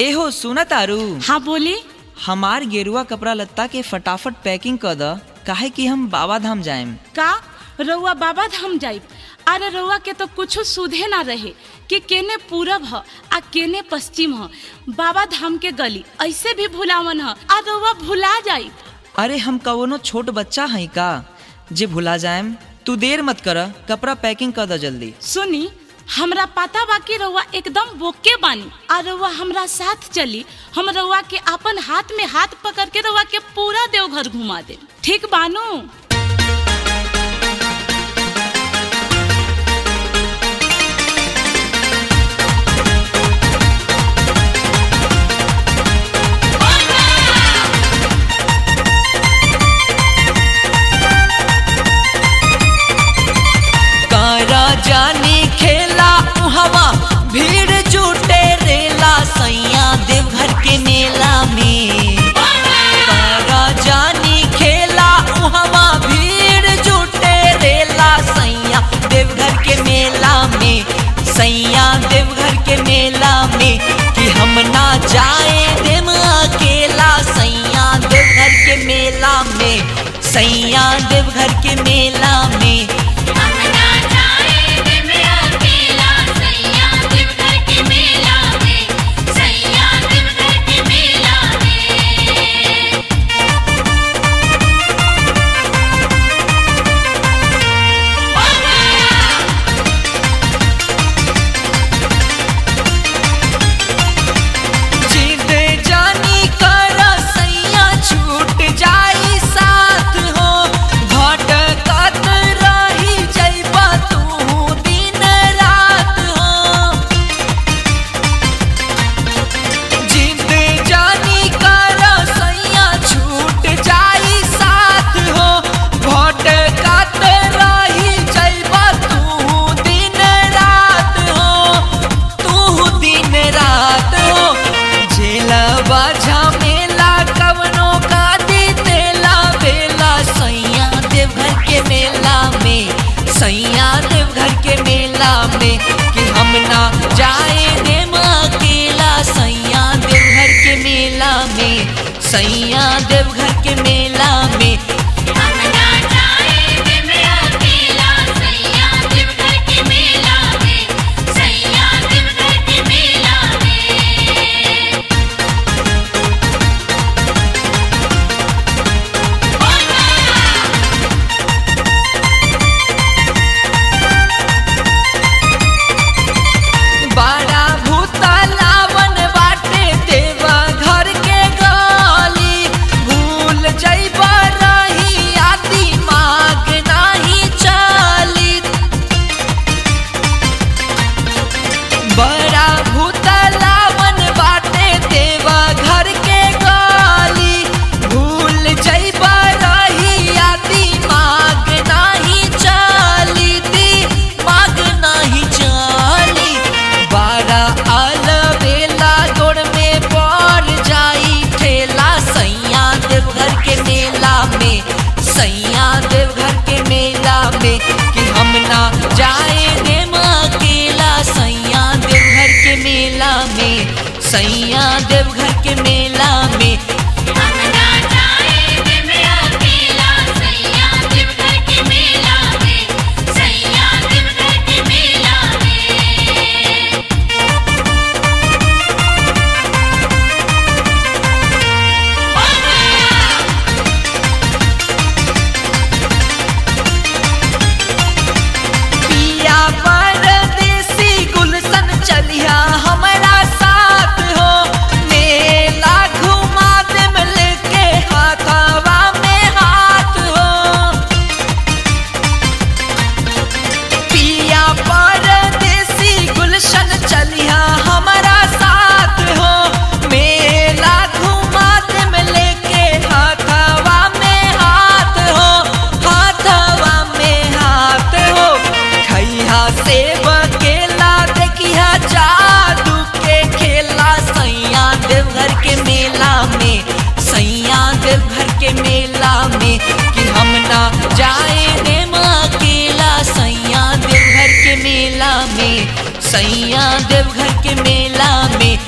एहो सुना तारू। हाँ बोली। हमार गेरुआ कपड़ा लत्ता के फटाफट पैकिंग कर द काहे कि हम बाबा धाम जाएम। का? रउआ बाबा धाम जाइब। अरे रउआ के तो कुछ सुधे ना रहे कि केने पूरब ह आ केने पश्चिम ह। बाबा धाम के गली ऐसे भी भुलावन ह। आ रउआ भुला जाइब। अरे हम कवनो छोट बच्चा हई का? जे भुला जाएम तू देर मत कर कपड़ा पैकिंग कर द जल्दी। सुनी हमरा पता बाकी रउआ एकदम बोके बानी, आ रउआ हमरा साथ चली, हम रउआ के अपन हाथ में हाथ पकड़ के रउआ के पूरा देवघर घुमा दे ठीक बानू? सैया देवघर के मेला में सैया देवघर के मेला में कि हम ना जाए दे अकेला। सैया देवघर के मेला में, सैया देवघर के मेला में सैया देवघर के मेला में कि हम ना जाए माँ अकेला सैया देवघर के मेला में, सैया देवघर के मेला में में सैया देवघर के मेला में